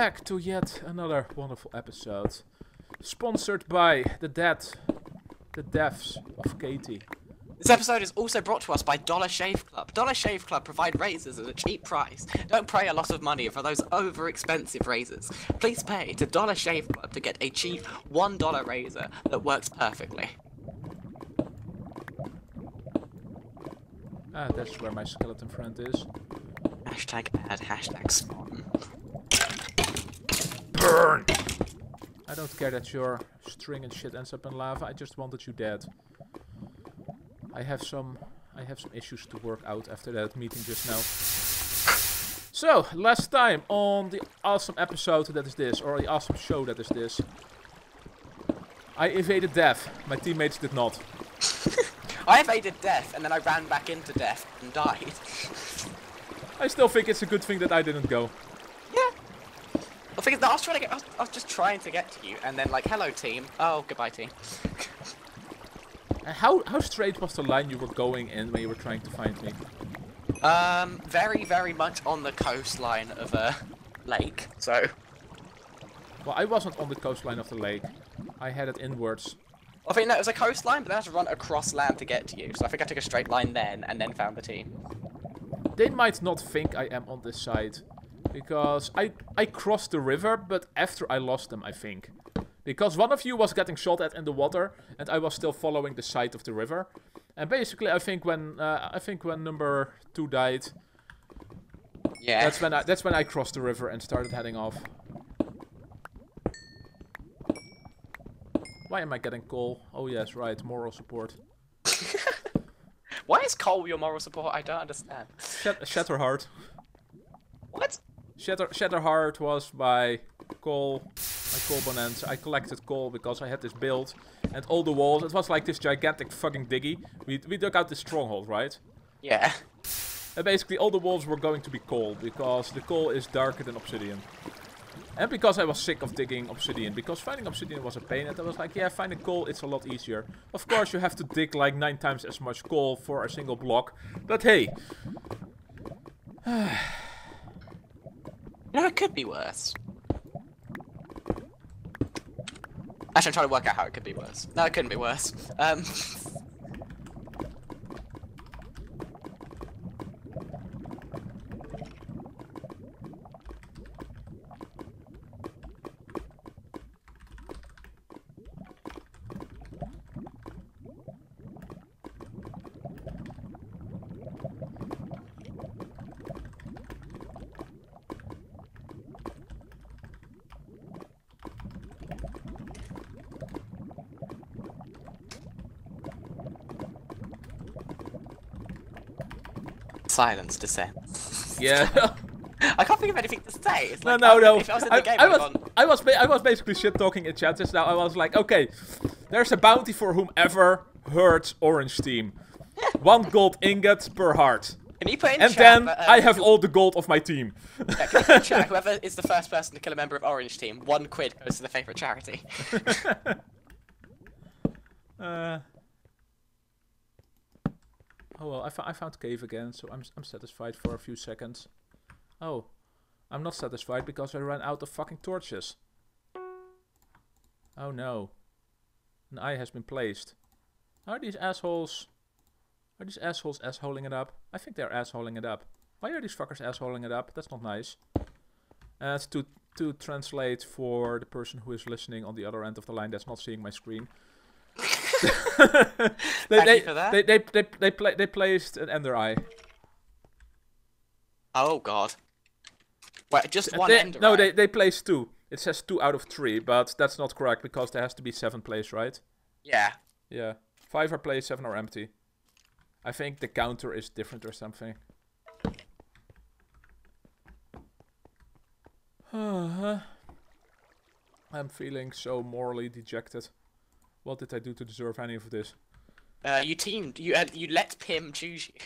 back to yet another wonderful episode. Sponsored by the dead, the deaths of Katie. This episode is also brought to us by Dollar Shave Club. Dollar Shave Club provide razors at a cheap price. Don't pay a lot of money for those over expensive razors. Please pay to Dollar Shave Club to get a cheap $1 razor that works perfectly. Ah, that's where my skeleton friend is. Hashtag ad, hashtag spawn. Burn! I don't care that your string and shit ends up in lava, I just wanted you dead. I have some I have some issues to work out after that meeting just now. So, last time on the awesome episode that is this, or the awesome show that is this. I evaded death. My teammates did not. I evaded death and then I ran back into death and died. I still think it's a good thing that I didn't go. I think I was trying to get. I was, I was just trying to get to you, and then like, hello team. Oh, goodbye team. How how straight was the line you were going in when you were trying to find me? Um, very, very much on the coastline of a lake. So, Well, I wasn't on the coastline of the lake. I had it inwards. I think that was a coastline, but I had to run across land to get to you. So I think I took a straight line then, and then found the team. They might not think I am on this side. Because I, I crossed the river, but after I lost them, I think. Because one of you was getting shot at in the water, and I was still following the side of the river. And basically, I think when uh, I think when number two died, Yeah. that's when I that's when I crossed the river and started heading off. Why am I getting coal? Oh yes, right, moral support. Why is coal your moral support? I don't understand. Shat Shatterheart. What? Shatter Shatterheart was my coal, my coal bonanza. I collected coal because I had this build, and all the walls. It was like this gigantic fucking diggy. We we dug out this stronghold, right? Yeah. And basically all the walls were going to be coal because the coal is darker than obsidian. And because I was sick of digging obsidian, because finding obsidian was a pain, and I was like, yeah, finding coal, it's a lot easier. Of course, you have to dig like nine times as much coal for a single block, but hey, No, it could be worse. Actually, I'm trying to work out how it could be worse. No, it couldn't be worse. Um. Silence descends. yeah. I can't think of anything to say. It's No, like, no, no. If I was in the I, game, I was, I was, I was basically shit talking in chat just now. I was like, okay, there's a bounty for whomever hurts Orange Team. One gold ingot per heart. Can you put in And chat then that, um, I have all the gold of my team. yeah, can you put in chat, whoever is the first person to kill a member of Orange Team, one quid goes to the favourite charity. Uh, oh well, I, fo- I found cave again, so I'm, I'm satisfied for a few seconds. Oh, I'm not satisfied because I ran out of fucking torches. Oh no. An eye has been placed. Are these assholes... Are these assholes assholing it up? I think they're assholing it up. Why are these fuckers assholing it up? That's not nice. Uh, to, to translate for the person who is listening on the other end of the line that's not seeing my screen. they, Thank they, you for that. They, they, they, they, pla they placed an ender eye. Oh god. Wait, just one They- ender no, eye? they, they placed two. It says two out of three, but that's not correct because there has to be seven placed, right? Yeah. Yeah. Five are placed, seven are empty. I think the counter is different or something. I'm feeling so morally dejected. What did I do to deserve any of this? Uh, you teamed. You uh, you let Pim choose you.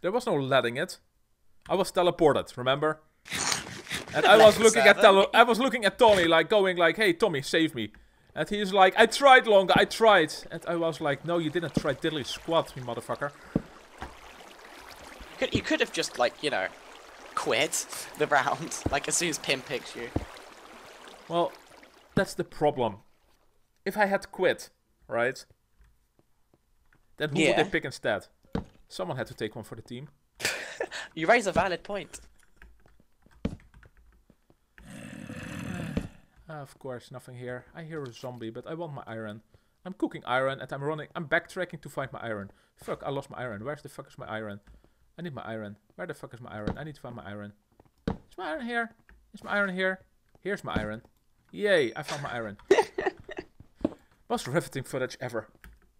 There was no letting it. I was teleported, remember? And I was looking at tele I was looking at Tommy like going like, "Hey Tommy, save me." And he's like, "I tried Longa, I tried." And I was like, "No, you didn't try diddly squat, you motherfucker." Could, you could have just like you know, quit the round, like as soon as Pim picks you. Well, that's the problem. If I had quit, right? Then who would they pick instead? Someone had to take one for the team. You raise a valid point. Ah, of course, nothing here. I hear a zombie, but I want my iron. I'm cooking iron and I'm running. I'm backtracking to find my iron. Fuck, I lost my iron. Where's the fuck is my iron? I need my iron. Where the fuck is my iron? I need to find my iron. Is my iron here? Is my iron here? Here's my iron. Yay, I found my iron. Most riveting footage ever.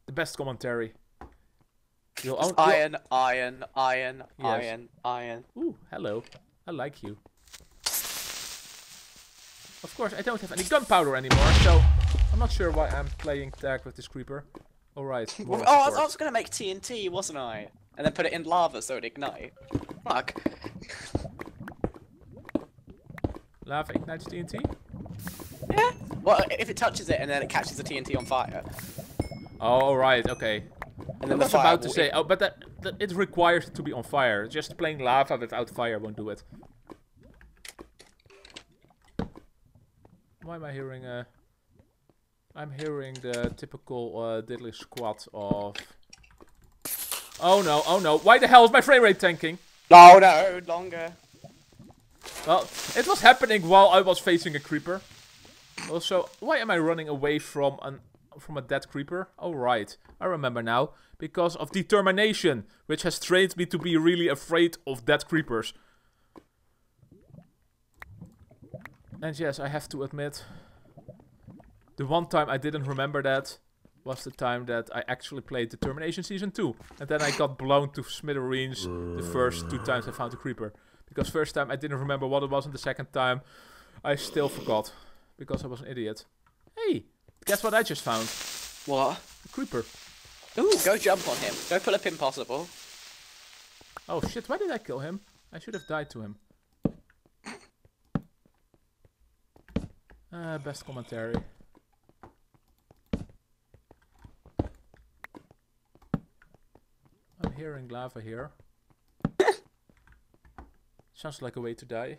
The best commentary. You'll own, you'll- Iron, iron, iron, Yes. iron, iron. Ooh, hello. I like you. Of course, I don't have any gunpowder anymore, so I'm not sure why I'm playing tag with this creeper. Alright. Oh, I was, I was gonna make TNT, wasn't I? And then put it in lava so it'd ignite. Fuck. Lava ignites TNT? Well, if it touches it and then it catches the TNT on fire, Oh, alright, okay. and I then the was fire about to say, oh, but that, that it requires it to be on fire. Just plain lava without fire won't do it. Why am I hearing uh I'm hearing the typical uh, diddly squat of Oh no, oh no, why the hell is my frame rate tanking? No, no, Longa. Well, it was happening while I was facing a creeper. Also, why am I running away from an from a dead creeper? Oh right, I remember now. Because of determination, which has trained me to be really afraid of dead creepers. And yes, I have to admit, the one time I didn't remember that was the time that I actually played Determination Season 2. And then I got blown to smithereens the first two times I found a creeper. Because first time I didn't remember what it was, and the second time I still forgot. Because I was an idiot. Hey, guess what I just found? What? A creeper. Ooh, go jump on him. Go pull up impossible. Oh shit, why did I kill him? I should have died to him. Uh, best commentary. I'm hearing lava here. Sounds like a way to die.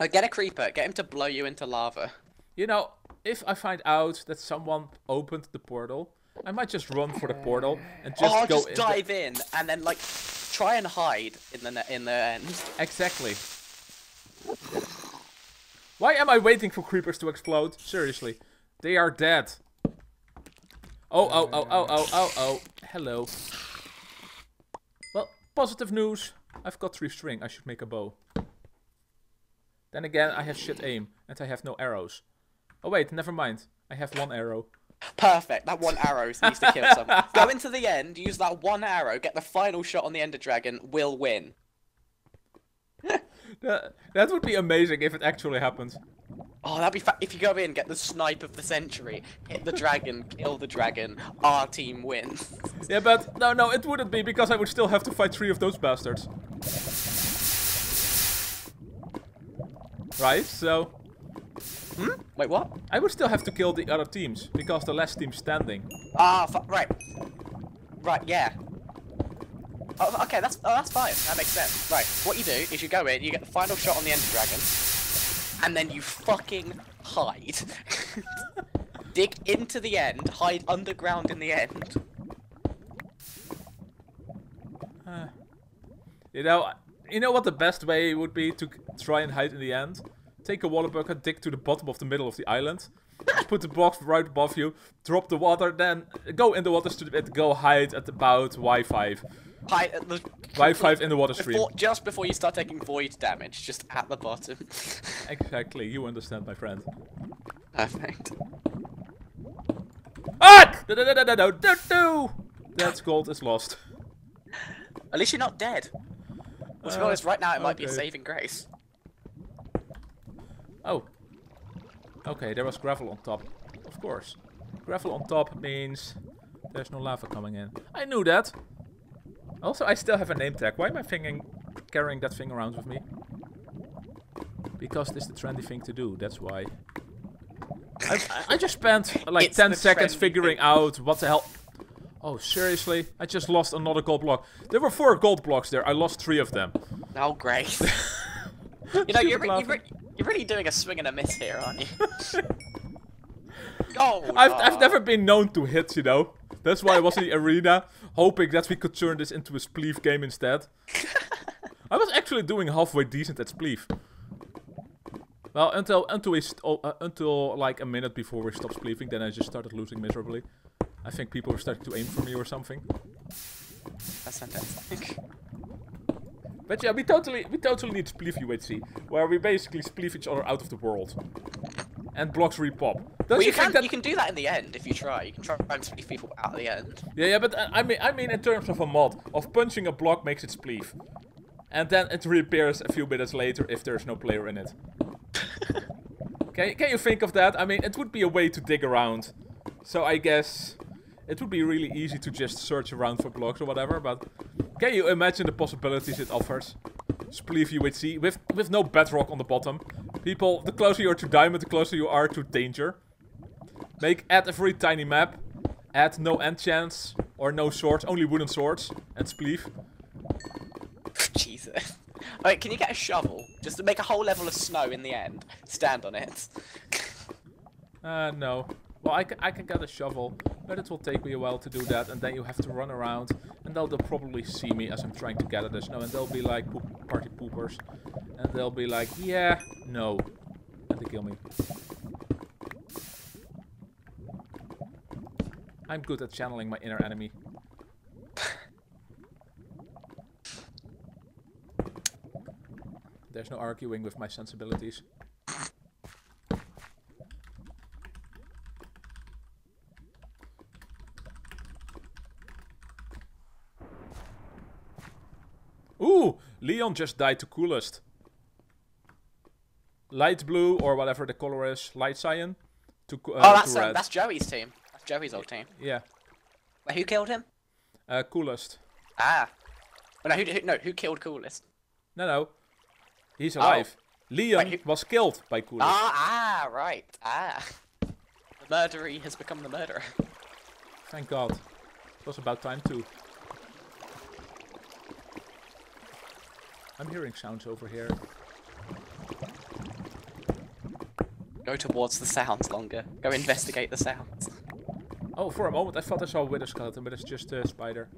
Uh, get a creeper. Get him to blow you into lava. You know, if I find out that someone opened the portal, I might just run for the portal and just oh, go just in. dive in and then like try and hide in the in the end. Exactly. Why am I waiting for creepers to explode? Seriously. They are dead. Oh, oh, oh, oh, oh, oh, oh. Hello. Well, positive news. I've got three string. I should make a bow. Then again, I have shit aim. And I have no arrows. Oh wait, never mind. I have one arrow. Perfect. That one arrow needs to kill someone. Go into the end. Use that one arrow. Get the final shot on the Ender Dragon. We'll win. That, that would be amazing if it actually happened. Oh, that'd be fa- if you go in, get the snipe of the century, hit the dragon, kill the dragon. Our team wins. Yeah, but no, no, it wouldn't be because I would still have to fight three of those bastards. Right, so hmm? Wait, what? I would still have to kill the other teams because the last team standing. Ah, fu- right. Right, yeah. Oh, okay, that's oh, that's fine. That makes sense. Right, what you do is you go in, you get the final shot on the Ender Dragon, and then you fucking hide. Dig into the end, hide underground in the end. You know, you know what the best way would be to try and hide in the end? Take a water bucket, dig to the bottom of the middle of the island, put the box right above you, drop the water, then go in the water stream and go hide at about Y5. Hide at the Y5 in the water stream. before, just before you start taking void damage, just at the bottom. Exactly, you understand, my friend. Perfect. Ah! No, no, no, no, no, no, no! That gold is lost. At least you're not dead. Well, to be honest, right now it might be a saving grace. Oh. Okay, there was gravel on top. Of course. Gravel on top means there's no lava coming in. I knew that. Also, I still have a name tag. Why am I thinking, carrying that thing around with me? Because it's the trendy thing to do, that's why. I, I- I just spent like It's 10 seconds figuring thing. out what the hell... Oh, seriously? I just lost another gold block. There were four gold blocks there. I lost three of them. Oh, great. you know, you're, re- you're, re- you're really doing a swing and a miss here, aren't you? Gold! I've, Aw. I've never been known to hit, you know. That's why I was in the arena, hoping that we could turn this into a spleef game instead. I was actually doing halfway decent at spleef. Well, until until we st- oh, uh, until like a minute before we stopped spleefing, then I just started losing miserably. I think people are starting to aim for me or something. That's fantastic. But yeah, we totally we totally need spleef UHC, where we basically spleef each other out of the world. And blocks repop. Don't Well, you you think can that you can do that in the end if you try. You can try and split people out at the end. Yeah, yeah, but uh, I mean, I mean in terms of a mod, of punching a block makes it spleef, and then it reappears a few minutes later if there's no player in it. can can you think of that? I mean, it would be a way to dig around. So I guess it would be really easy to just search around for blocks or whatever. But can you imagine the possibilities it offers? Spleef UHC with with no bedrock on the bottom. People, the closer you are to diamond, the closer you are to danger. Make add a very tiny map. Add no enchants or no swords, only wooden swords and spleef. Jesus. Wait, can you get a shovel? Just to make a whole level of snow in the end. Stand on it. Uh, no. Well, I can, I can get a shovel, but it will take me a while to do that, and then you have to run around, and they'll, they'll probably see me as I'm trying to gather the snow, and they'll be like poop, party poopers, and they'll be like, yeah, no, and they kill me. I'm good at channeling my inner enemy. There's no arguing with my sensibilities. Ooh, Leon just died to coolest. Light blue or whatever the color is, light cyan to uh, oh, that's um, that's Joey's team. That's Joey's old team. yeah, Wait, who killed him? uh, coolest. Ah. Oh, no, who, who no who killed Coolest? No, no, he's alive. Leon Wait, was killed by coolest. Ah, ah, right. Ah. The murderer has become the murderer. Thank God. It was about time too. I'm hearing sounds over here. Go towards the sounds Longa. Go investigate the sounds. Oh, for a moment I thought I saw a wither skeleton, but it's just a spider.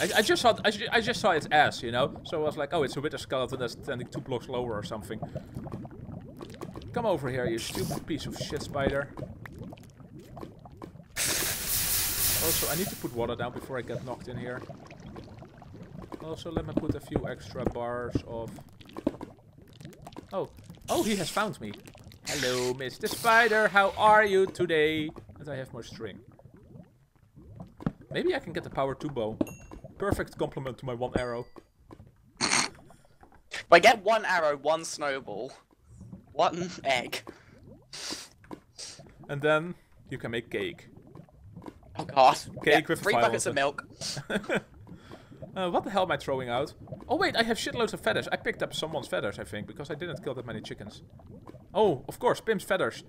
I, I just saw I, ju- I just saw its ass, you know. So I was like, oh, it's a wither skeleton that's standing two blocks lower or something. Come over here, you stupid piece of shit spider. Also, I need to put water down before I get knocked in here. Also, let me put a few extra bars of. Oh, oh, he has found me. Hello, Mr. Spider. How are you today? And I have more string. Maybe I can get the power 2 bow. Perfect complement to my one arrow. But get one arrow, one snowball, one egg. And then you can make cake. Oh god. Cake Yeah, with three buckets of milk. Uh, what the hell am I throwing out? Oh wait, I have shitloads of feathers. I picked up someone's feathers, I think, because I didn't kill that many chickens. Oh, of course, Pim's feathers.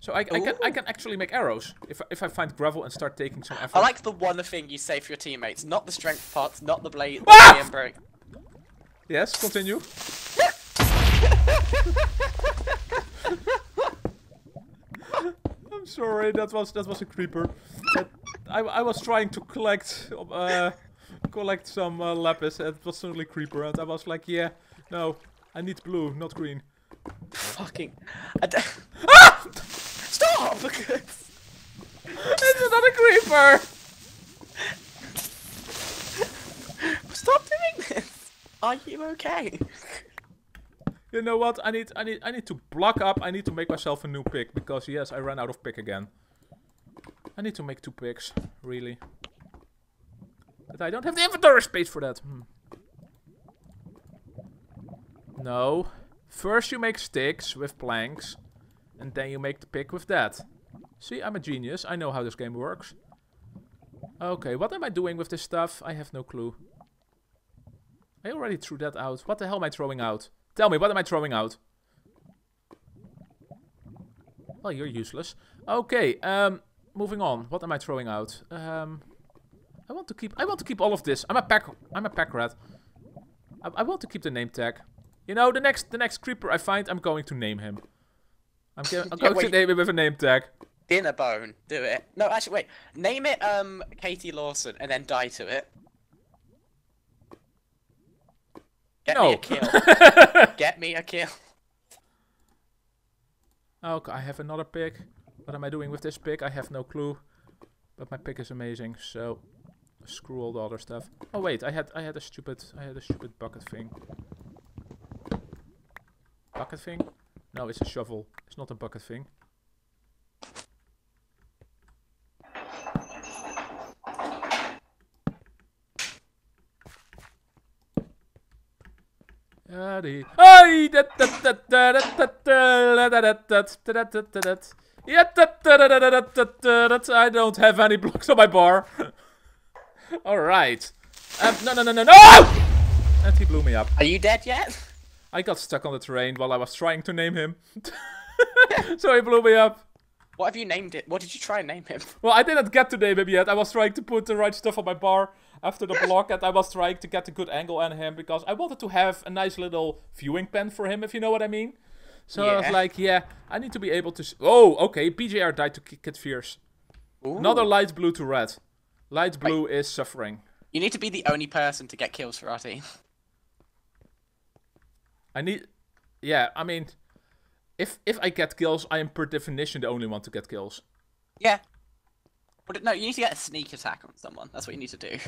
So I, I can I can actually make arrows if I- if I find gravel and start taking some effort. I like the one thing you say for your teammates, not the strength parts, not the blade, Ah! the embryo. Yes, continue. I'm sorry, that was that was a creeper. That- I, I was trying to collect uh, collect some uh, lapis. and It was suddenly creeper, and I was like, yeah, no, I need blue, not green. Fucking. I d- Stop! it's another creeper. Stop doing this! Are you okay? You know what? I need I need I need to block up. I need to make myself a new pick because yes, I ran out of pick again. I need to make two picks, really. I don't have the inventory space for that. Hmm. No. First you make sticks with planks, and then you make the pick with that. See, I'm a genius. I know how this game works. Okay, what am I doing with this stuff? I have no clue. I already threw that out. What the hell am I throwing out? Tell me, what am I throwing out? Well, you're useless. Okay, um, moving on. What am I throwing out? Um, I want to keep. I want to keep all of this. I'm a pack. I'm a pack rat. I, I want to keep the name tag. You know, the next the next creeper I find, I'm going to name him. I'm, I'm Yeah, going to name him with a name tag. Dinnerbone. Do it. No, actually, wait. Name it um Katie Lawson and then die to it. Get me a kill. Get me a kill. Okay, I have another pig. What am I doing with this pig? I have no clue. But my pig is amazing, so screw all the other stuff. Oh wait, I had I had a stupid I had a stupid bucket thing. Bucket thing? No, it's a shovel. It's not a bucket thing. I don't have any blocks on my bar. Alright. Um, no, no, no, no, no! And he blew me up. Are you dead yet? I got stuck on the terrain while I was trying to name him. so he blew me up. What have you named it? What did you try and name him? Well, I didn't get to name him yet. I was trying to put the right stuff on my bar after the block, and I was trying to get a good angle on him because I wanted to have a nice little viewing pen for him, if you know what I mean. So I was like, yeah, I need to be able to. Oh, okay. BJR died to Ki- Kid Fierce. Another light blue to red. Light blue is suffering. You need to be the only person to get kills for our team. I need. Yeah, I mean, if if I get kills, I am per definition the only one to get kills. Yeah. But no, you need to get a sneak attack on someone. That's what you need to do.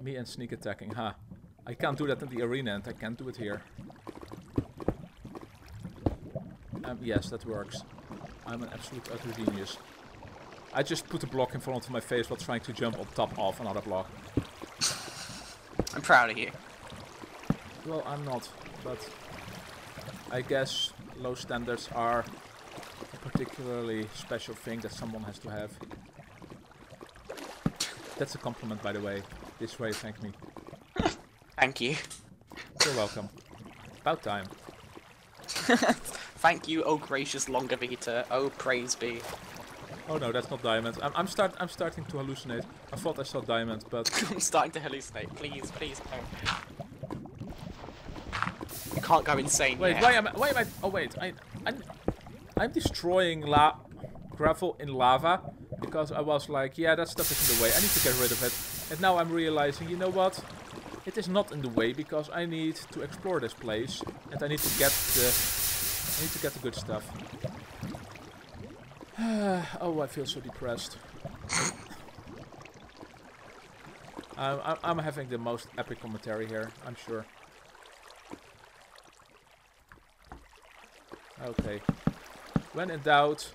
Me and sneak attacking, huh? I can't do that in the arena, and I can't do it here. Um, yes, that works. I'm an absolute utter genius. I just put a block in front of my face while trying to jump on top of another block. I'm proud of you. Well, I'm not, but I guess low standards are a particularly special thing that someone has to have. That's a compliment, by the way. This way, thank me. Thank you. You're welcome. About time. Thank you, oh gracious Longavita. Oh praise be. Oh no, that's not diamond. I'm, I'm start I'm starting to hallucinate. I thought I saw diamond, but I'm starting to hallucinate. Please, please don't. You can't go insane wait, yet. why am I? Why am I? Oh wait, I I'm I'm destroying la gravel in lava because I was like, yeah, that stuff is in the way. I need to get rid of it. And now I'm realizing, you know what? It is not in the way because I need to explore this place and I need to get the I need to get the good stuff. oh, I feel so depressed. I'm, I'm, having the most epic commentary here, I'm sure. Okay. When in doubt,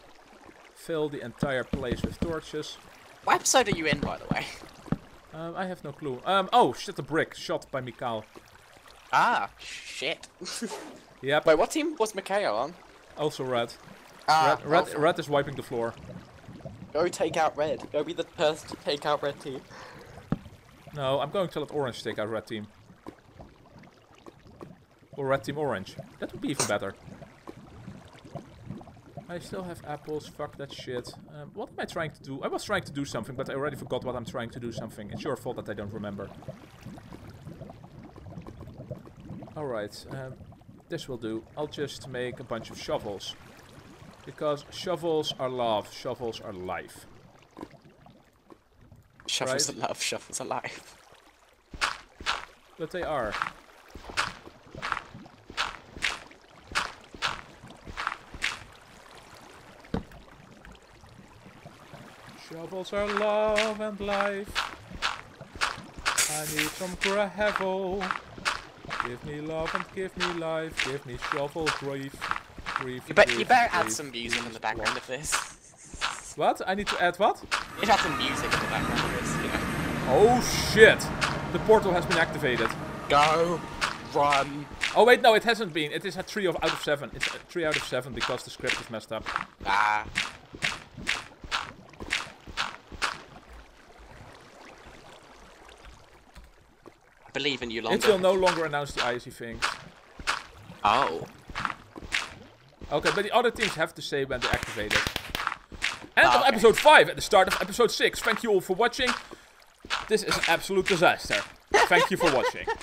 fill the entire place with torches. What episode are you in, by the way? Um, I have no clue. Um, oh, shit, a brick shot by Mikal. Ah, shit. Yep, Wait, what team was Mikhail on? also red. Ah, Red, red, red is wiping the floor. Go take out red. Go be the first to take out red team. No, I'm going to let orange take out red team. Or red team orange. That would be even better. I still have apples, fuck that shit. Um, what am I trying to do? I was trying to do something, but I already forgot what I'm trying to do something. It's your fault that I don't remember. Alright, um, this will do. I'll just make a bunch of shovels. Because shovels are love, shovels are life. Shovels Right. love, shuffles alive. But they are. Shovels are love and life. I need some gravel. Give me love and give me life. Give me shovel grief. Grief. You, bet you better add some music in the background of this. What? I need to add what? You should add some music in the background of this, you know. Oh shit! The portal has been activated. Go, run. Oh wait, no, it hasn't been. It is a three of out of seven. It's a three out of seven because the script is messed up. Ah. I believe in you, It will no longer announce the icy things. Oh. Okay, but the other teams have to say when they activate it. end Ah, of episode 5 at the start of episode 6. Thank you all for watching. This is an absolute disaster. Thank you for watching.